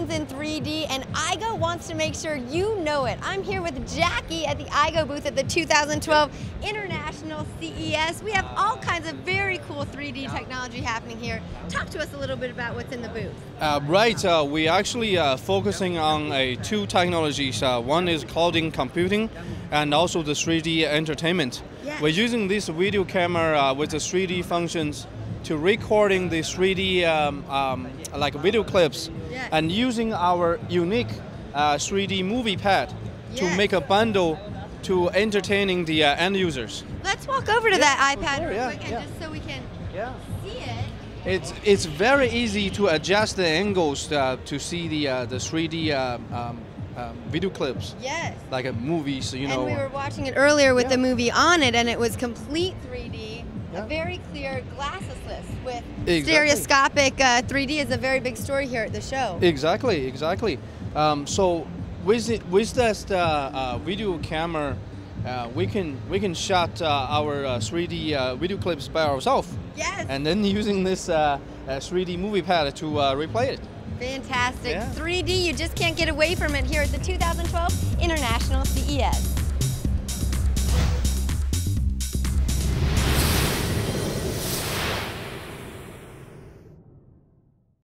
happens in 3D, and Aigo wants to make sure you know it. I'm here with Jackie at the Aigo booth at the 2012 International CES. We have all kinds of very cool 3D technology happening here. Talk to us a little bit about what's in the booth. Uh, right, uh, we actually uh, focusing on two technologies. Uh, one is clouding computing, and also the 3D entertainment. Yes. We're using this video camera uh, with the 3D functions to recording the 3D um, um, like video clips, Yes. and using our unique uh, 3D movie pad to make a bundle to entertaining the uh, end users. Let's walk over to that iPad sure, real yeah, quick yeah. just so we can Yeah. see it. It's it's very easy to adjust the angles uh, to see the uh, the 3D um, um, um, video clips Yes. like uh, movies, you know. and we were watching it earlier with Yeah. the movie on it, and it was complete 3D. A Yeah. very clear glassesless with Exactly. stereoscopic uh, 3D is a very big story here at the show. Exactly, exactly. Um, so with it, with this uh, uh, video camera, uh, we can we can shot uh, our uh, 3D uh, video clips by ourselves, yes. and then using this uh, uh, 3D movie pad to uh, replay it. Fantastic. Yeah. 3D, you just can't get away from it here at the 2012 International CES.